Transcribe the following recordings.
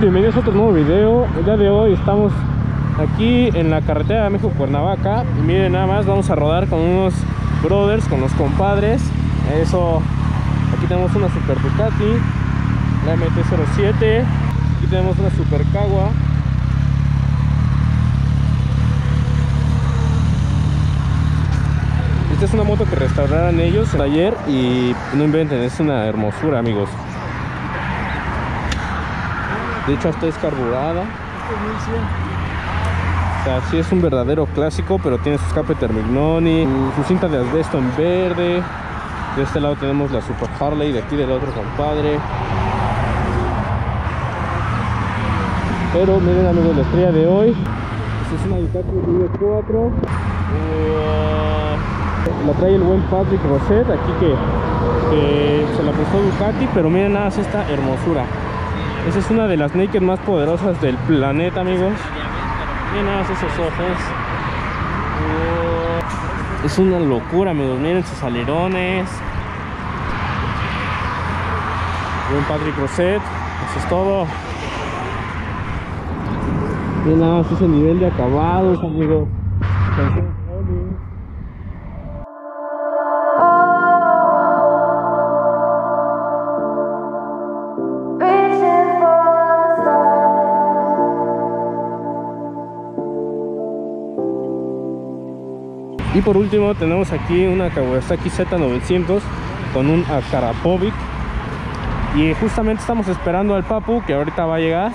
Bienvenidos a otro nuevo video. El día de hoy estamos aquí en la carretera de México-Cuernavaca y miren nada más, vamos a rodar con unos brothers, con los compadres. Eso, aquí tenemos una Super Ducati, la MT-07, aquí tenemos una Super Cagua. Esta es una moto que restauraron ellos ayer y no inventen, es una hermosura amigos. De hecho hasta es carburada. O sea, sí es un verdadero clásico, pero tiene su escape Termignoni, su cinta de asbesto en verde. De este lado tenemos la Super Harley, de aquí del otro compadre. Pero miren amigos, la estrella de hoy. Esta es una Ducati V4. Uh, la trae el buen Patrick Rosset, aquí que, se la prestó Ducati, pero miren nada más esta hermosura. Esa es una de las naked más poderosas del planeta, amigos. Miren nada más esos ojos. Uh, es una locura, amigos. Miren sus alerones. Buen Patrick Rosset. Eso es todo. Miren nada más ese nivel de acabados, amigos. Y por último tenemos aquí una Kawasaki Z900 con un Akarapovic. Y justamente estamos esperando al Papu que ahorita va a llegar.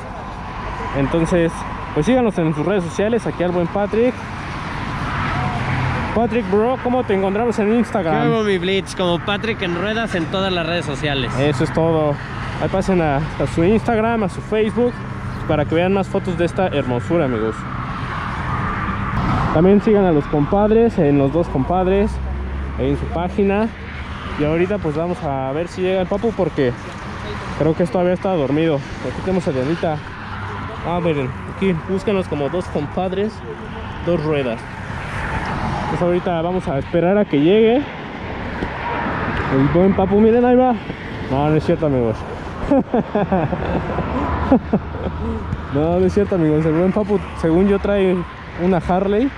Entonces, pues síganos en sus redes sociales, aquí al buen Patrick. Patrick Bro, ¿cómo te encontramos en Instagram? ¿Qué hago, mi Blitz? Como Patrick en ruedas en todas las redes sociales. Eso es todo. Ahí pasen a, a su Instagram, a su Facebook, para que vean más fotos de esta hermosura, amigos. También sigan a los compadres, en los dos compadres, en su página. Y ahorita pues vamos a ver si llega el papu porque creo que todavía está dormido. Aquí tenemos a Dianita. Ah, miren, aquí búscanos como dos compadres, dos ruedas. Pues ahorita vamos a esperar a que llegue. El buen papu, miren, ahí va. No, no es cierto, amigos. no, no es cierto, amigos. El buen papu, según yo, trae una Harley.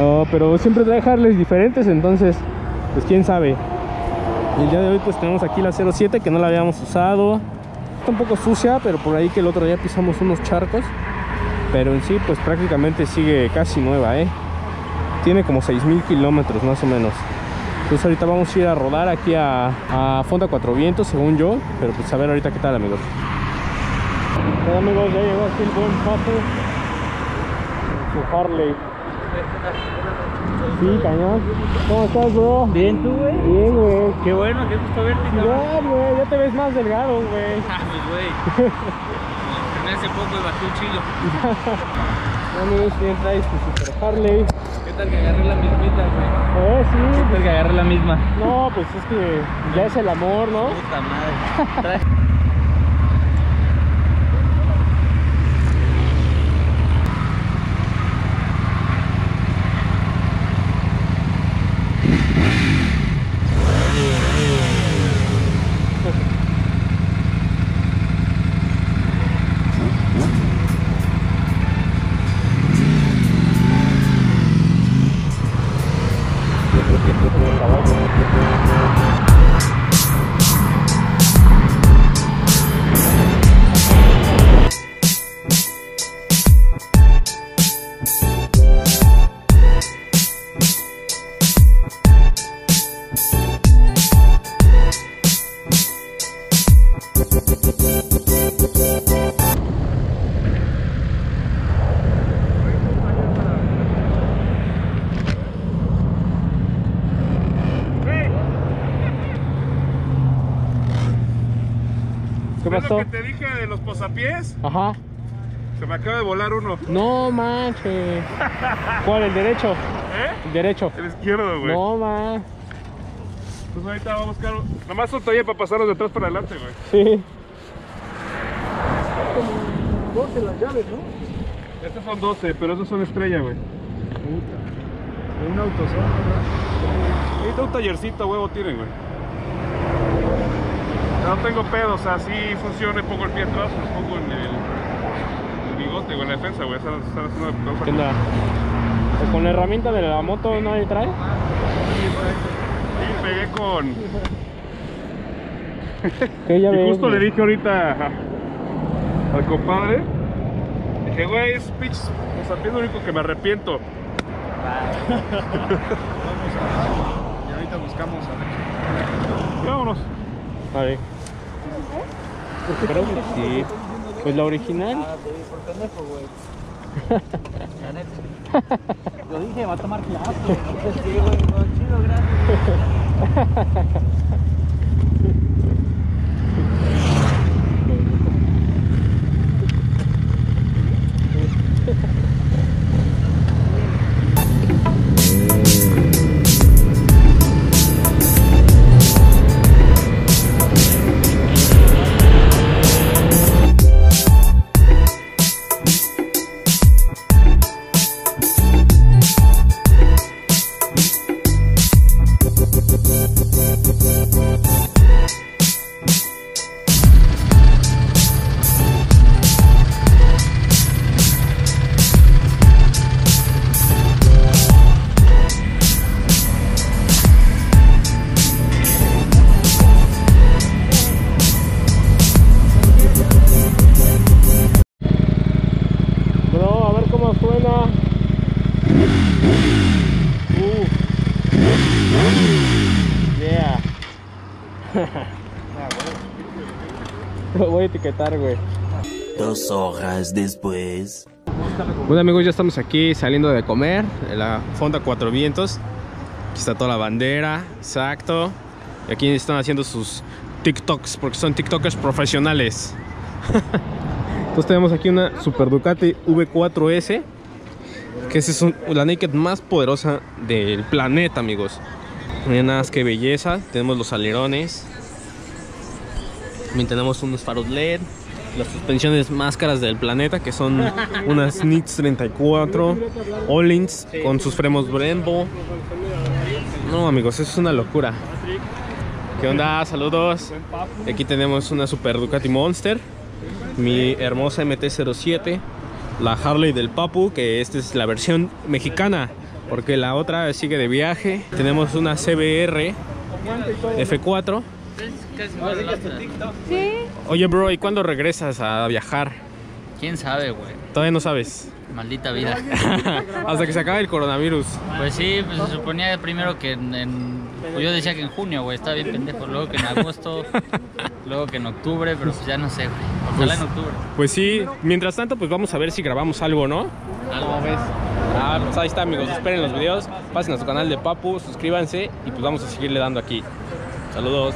Oh, pero siempre trae Harleys diferentes, entonces, pues quién sabe. El día de hoy pues tenemos aquí la 07 que no la habíamos usado. Está un poco sucia, pero por ahí que el otro día pisamos unos charcos. Pero en sí pues prácticamente sigue casi nueva, ¿eh? Tiene como 6000 kilómetros más o menos. Entonces ahorita vamos a ir a rodar aquí a, a Fonda Cuatro Vientos, según yo. Pero pues a ver ahorita qué tal, amigos. Hola amigos, ya llegó aquí el buen Papu. Su Harley. Sí, cañón. ¿Cómo estás, bro? Bien, tú, güey. Bien, güey. Qué bueno, qué gusto verte, cabrón. Ya, güey, ya te ves más delgado, güey. Ah, pues, güey. En hace poco me bajé un chilo. Amigos, ¿quién trae su Super Harley? ¿Qué tal que agarré la mismita, güey? Eh, sí. ¿Qué tal que agarré la misma? No, pues es que ya es el amor, ¿no? Puta madre. Trae- ¿Qué ¿Ves pasó? lo que te dije de los posapiés? Ajá. Se me acaba de volar uno. No manches. ¿Cuál? ¿El derecho? ¿Eh? El derecho. El izquierdo, güey. No, man. Pues ahorita vamos a buscar. Nomás un taller para pasarlos de atrás para adelante, güey. Sí. Estas son 12, pero esos son estrella, güey. De un autosón, ¿verdad? Ahorita un tallercito, huevo, tienen, güey. No tengo pedo, o sea, sí funciona, pongo el pie atrás, lo pongo en el, el bigote, güey, en la defensa, güey. Esa, esa es una cosa. ¿Qué onda? Pues con la herramienta de la moto nadie trae. Sí, pegué con. Que ya y ves, justo le dije ahorita a- al compadre, dije, güey, es pitch, o sea, es lo único que me arrepiento. Y ahorita buscamos a ver. Vámonos. A ver. Creo que sí. Pues la original. por pendejo, güey. Lo dije, va a tomar clase. Sí, güey, no, chido, gracias. Lo voy a etiquetar, güey. Dos horas después. Bueno amigos, ya estamos aquí saliendo de comer en la Fonda Cuatro Vientos. Aquí está toda la bandera, exacto. Y aquí están haciendo sus TikToks porque son TikTokers profesionales. Entonces tenemos aquí una Super Ducati V4S, que es un- la naked más poderosa del planeta, amigos. Miren nada más que belleza. Tenemos los alerones. También tenemos unos faros LED. Las suspensiones más caras del planeta, que son unas NITS 34 Olins con sus fremos Brembo. No, amigos, eso es una locura. ¿Qué onda? Saludos. Aquí tenemos una Super Ducati Monster, mi hermosa MT-07, la Harley del Papu, que esta es la versión mexicana, porque la otra sigue de viaje. Tenemos una CBR F4. Oye, bro, ¿y cuándo regresas a viajar? ¿Quién sabe, güey? Todavía no sabes. Maldita vida. Hasta que se acabe el coronavirus. Pues sí, pues se suponía primero que en, en- pues yo decía que en junio, güey, estaba bien pendejo. Luego que en agosto, luego que en octubre, pero pues ya no sé, güey. Ojalá en octubre. Pues sí, mientras tanto, pues vamos a ver si grabamos algo, ¿no? Algo ves. Ah, pues ahí está, amigos. Esperen los videos, pasen a su canal de Papu, suscríbanse y pues vamos a seguirle dando aquí. Saludos.